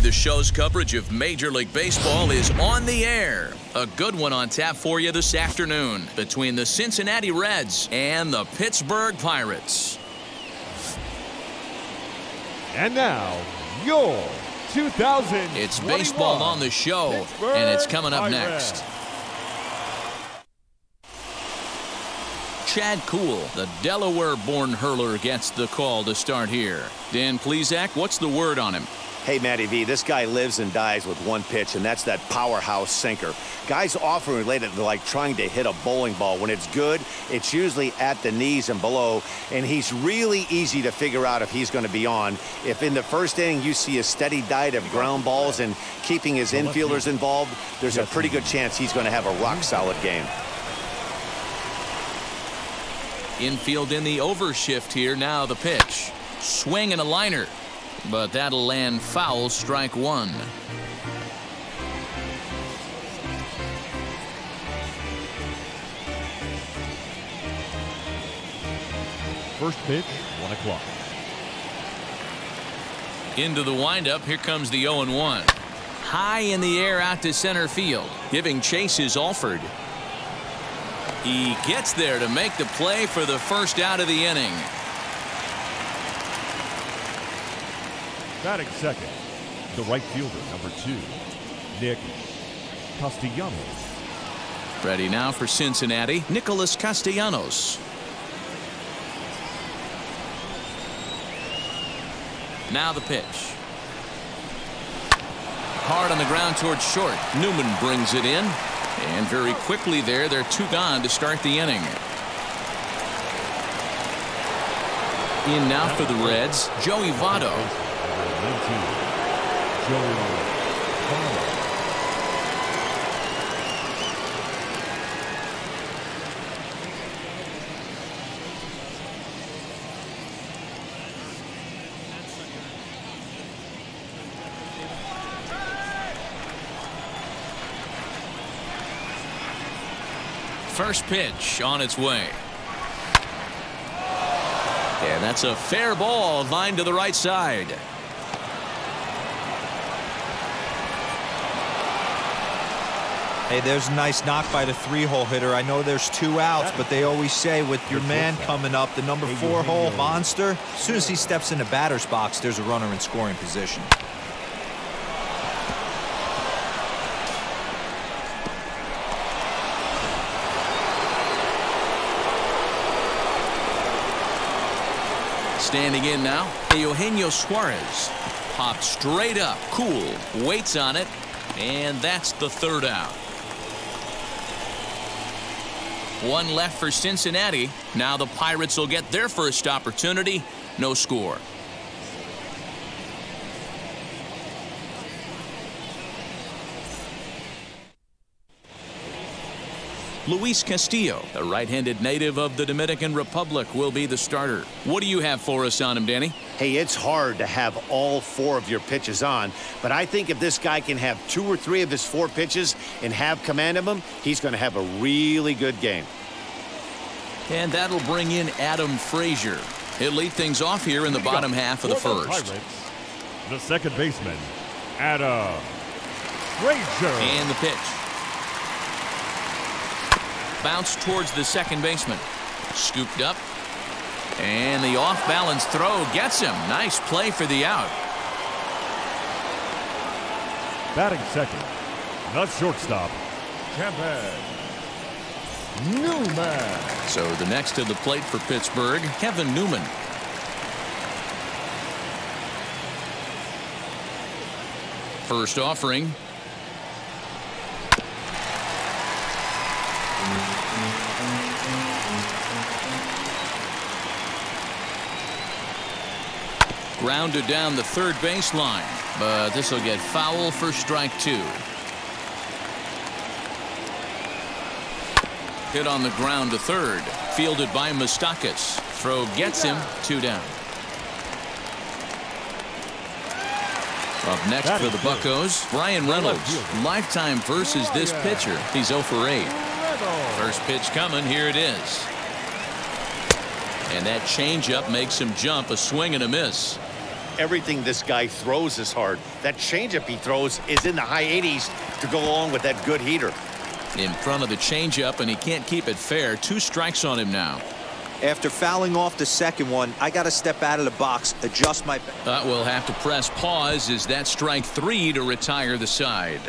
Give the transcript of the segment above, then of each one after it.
The Show's coverage of Major League Baseball is on the air. A good one on tap for you this afternoon between the Cincinnati Reds and the Pittsburgh Pirates. And now, your 2000. It's baseball on the show, and it's coming up next. Chad Kuhl, the Delaware-born hurler, gets the call to start here. Dan Plesac, what's the word on him? Hey, Matty V, this guy lives and dies with one pitch, and that's that powerhouse sinker. Guys often relate it to like trying to hit a bowling ball. When it's good, it's usually at the knees and below, and he's really easy to figure out if he's going to be on. If in the first inning you see a steady diet of ground balls and keeping his infielders involved, there's a pretty good chance he's going to have a rock-solid game. Infield in the overshift here. Now the pitch. Swing and a liner. But that'll land foul strike one. First pitch, 1 o'clock. Into the windup. Here comes the 0 1. High in the air out to center field. Giving chase is Alford. He gets there to make the play for the first out of the inning. Batting second, the right fielder, number two, Nick Castellanos. Ready now for Cincinnati, Nicholas Castellanos. Now the pitch. Hard on the ground towards short. Newman brings it in. And very quickly there, they're two gone to start the inning. In now for the Reds, Joey Votto. Joey Votto. First pitch on its way. And that's a fair ball lined to the right side. Hey, there's a nice knock by the three-hole hitter. I know there's two outs, but they always say with your man coming up, the number four-hole monster, as soon as he steps in the batter's box, there's a runner in scoring position. Standing in now, Eugenio Suarez. Popped straight up, Kuhl, waits on it, and that's the third out. One left for Cincinnati. Now the Pirates will get their first opportunity. No score. Luis Castillo, a right-handed native of the Dominican Republic, will be the starter. What do you have for us on him, Danny? Hey, it's hard to have all four of your pitches on, but I think if this guy can have two or three of his four pitches and have command of them, he's going to have a really good game. And that'll bring in Adam Frazier. He'll lead things off here in the bottom half of the first. Pirates, the second baseman, Adam Frazier. And the pitch. Bounce towards the second baseman. Scooped up. And the off-balance throw gets him. Nice play for the out. Batting second, the shortstop, Kevin Newman. So the next to the plate for Pittsburgh, Kevin Newman. First offering. Grounded down the third baseline, but this will get foul for strike two. Hit on the ground to third. Fielded by Moustakas. Throw gets him. Two down. Up next for the Buckos, Bryan Reynolds. Lifetime versus this pitcher. He's 0 for 8. First pitch coming. Here it is. And that changeup makes him jump a swing and a miss. everything this guy throws is hard. That changeup he throws is in the high 80s to go along with that good heater. In front of the changeup, and he can't keep it fair. Two strikes on him now. After fouling off the second one, I got to step out of the box, adjust my... Uh, we'll have to press pause as that strike three to retire the side.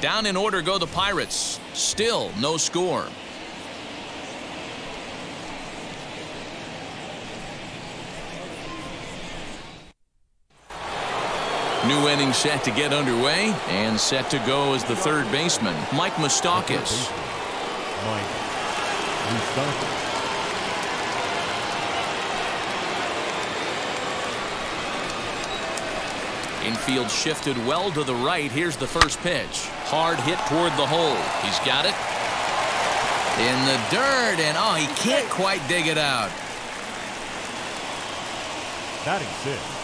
Down in order go the Pirates. Still no score. New inning set to get underway and set to go as the third baseman, Mike Moustakas. Mike Moustakas. Infield shifted well to the right. Here's the first pitch. Hard hit toward the hole. He's got it. In the dirt, and oh, he can't quite dig it out. Batting six.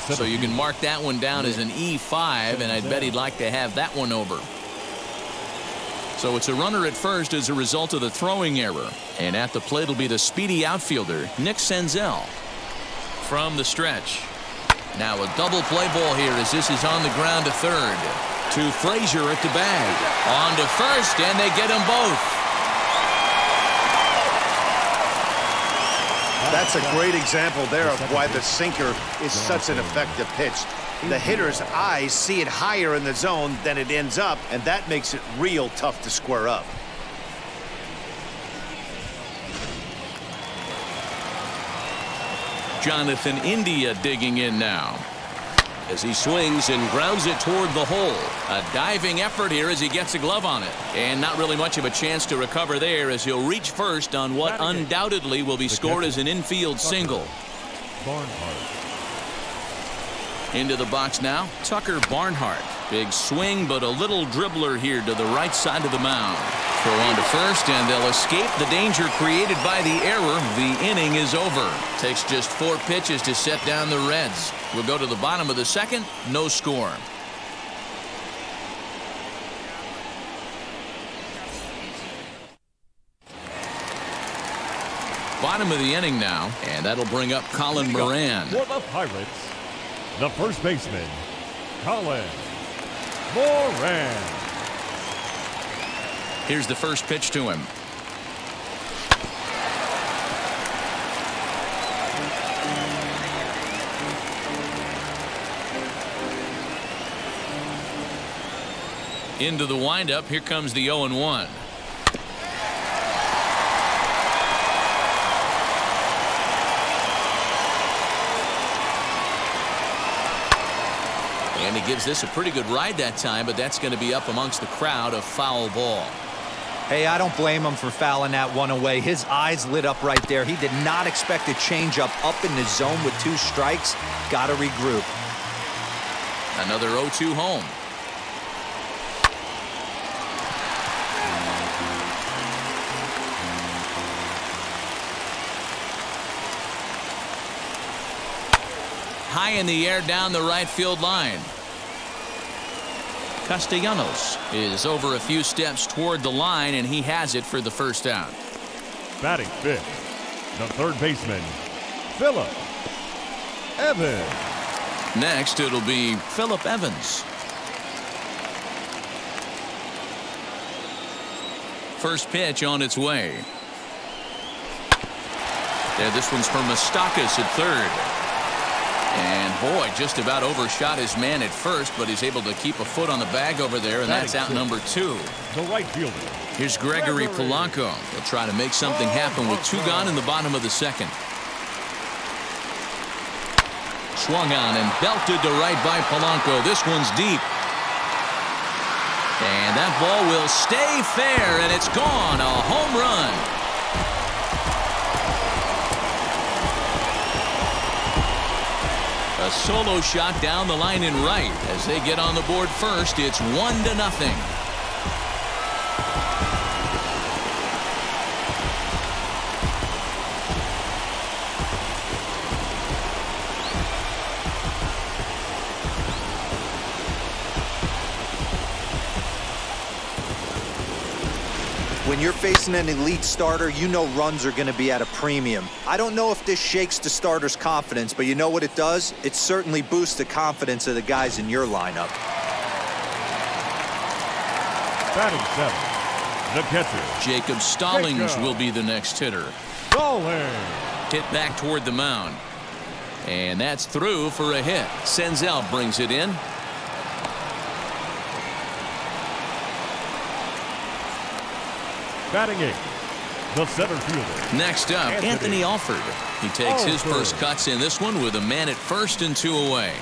So you can mark that one down as an E5, and I'd bet he'd like to have that one over. So it's a runner at first as a result of the throwing error. And at the plate will be the speedy outfielder, Nick Senzel. From the stretch. Now a double play ball here as this is on the ground to third. To Frazier at the bag. On to first, and they get them both. That's a great example there of why the sinker is such an effective pitch. The hitter's eyes see it higher in the zone than it ends up, and that makes it real tough to square up. Jonathan India digging in now. As he swings and grounds it toward the hole. A diving effort here as he gets a glove on it. And not really much of a chance to recover there as he'll reach first on what undoubtedly will be scored as an infield single. Barnhart. Into the box now, Tucker Barnhart. Big swing, but a little dribbler here to the right side of the mound. Throw on to first, and they'll escape the danger created by the error. The inning is over. Takes just four pitches to set down the Reds. We'll go to the bottom of the second. No score. Bottom of the inning now, and that'll bring up Colin Moran. For the Pirates, the first baseman, Colin Moran. Here's the first pitch to him. Into the windup. Here comes the 0 1. And he gives this a pretty good ride that time, but that's going to be up amongst the crowd of foul ball. Hey, I don't blame him for fouling that one away. His eyes lit up right there. He did not expect a changeup up in the zone with two strikes. Got to regroup. Another 0-2 home. High in the air down the right field line. Castellanos is over a few steps toward the line, and he has it for the first down. Batting fifth, the third baseman, Phillip Evans. Next, it'll be Phillip Evans. First pitch on its way. Yeah, this one's for Moustakas at third. And boy, just about overshot his man at first, but he's able to keep a foot on the bag over there, and that's out number two. The right fielder. Here's Gregory Polanco. He'll try to make something happen with two gone in the bottom of the second. Swung on and belted to right by Polanco. This one's deep. And that ball will stay fair, and it's gone. A home run. A solo shot down the line in right. As they get on the board first, it's one to nothing. When you're facing an elite starter, you know runs are going to be at a premium. I don't know if this shakes the starter's confidence, but you know what it does? It certainly boosts the confidence of the guys in your lineup. Batting seven, the catcher. Jacob Stallings Jacob. will be the next hitter. Stallings. Hit back toward the mound. And that's through for a hit. Senzel brings it in. Batting eight, the center fielder. Next up, Anthony. Anthony Alford. He takes his first cuts in this one with a man at first and two away.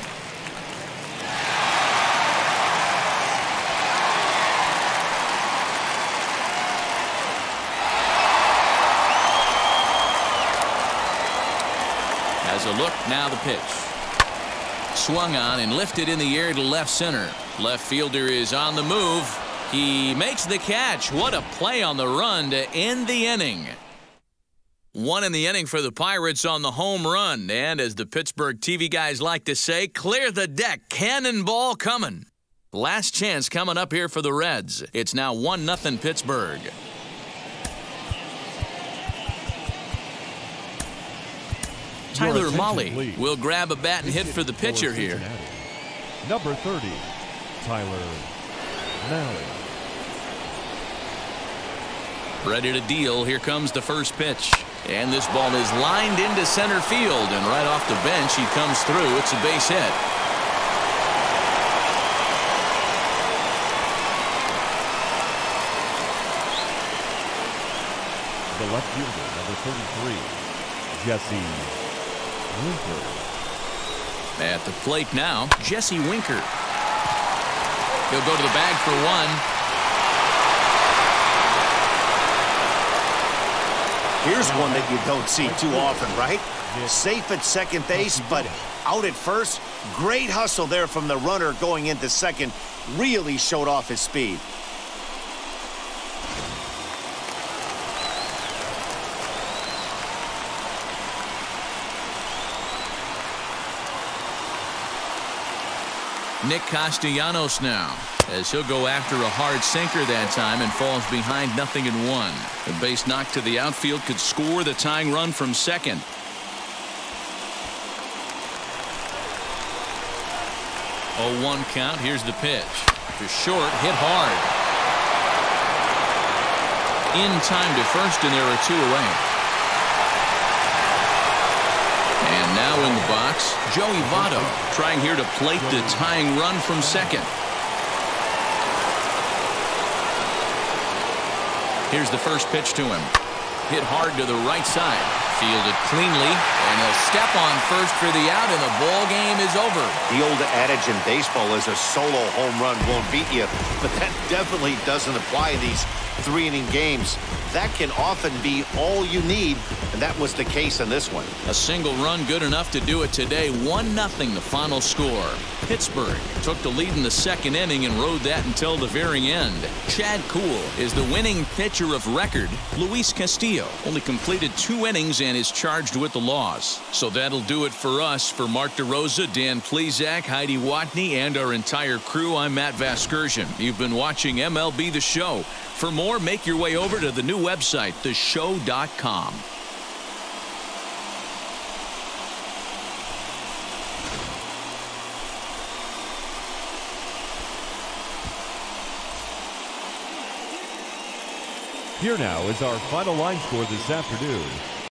Has a look, now the pitch. Swung on and lifted in the air to left center. Left fielder is on the move. He makes the catch. What a play on the run to end the inning. One in the inning for the Pirates on the home run. And as the Pittsburgh TV guys like to say, clear the deck. Cannonball coming. Last chance coming up here for the Reds. It's now 1 0 Pittsburgh. Tyler Mahle will grab a bat and hit for the pitcher here. Number 30, Tyler Mahle. Ready to deal. Here comes the first pitch. And this ball is lined into center field. And right off the bench, he comes through. It's a base hit. The left fielder, number 33, Jesse Winker. At the plate now, Jesse Winker. He'll go to the bag for one. Here's one that you don't see too often, right? Safe at second base, but out at first. Great hustle there from the runner going into second. Really showed off his speed. Nick Castellanos now, as he'll go after a hard sinker that time and falls behind nothing in one. The base knock to the outfield could score the tying run from second. Oh, one count. Here's the pitch. To short, hit hard. In time to first, and there are two away. And now in the box, Joey Votto trying here to plate the tying run from second. Here's the first pitch to him. Hit hard to the right side. Fielded cleanly, and he'll step on first for the out, and the ball game is over. The old adage in baseball is a solo home run won't beat you, but that definitely doesn't apply in these three-inning games. That can often be all you need, and that was the case in this one. A single run good enough to do it today. 1 nothing the final score. Pittsburgh took the lead in the second inning and rode that until the very end. Chad Kuhl is the winning pitcher of record. Luis Castillo only completed two innings and is charged with the loss. So that'll do it for us. For Mark DeRosa, Dan Plesac, Heidi Watney, and our entire crew, I'm Matt Vasgersian. You've been watching MLB The Show. For more, make your way over to the new website, theshow.com. Here now is our final line score this afternoon.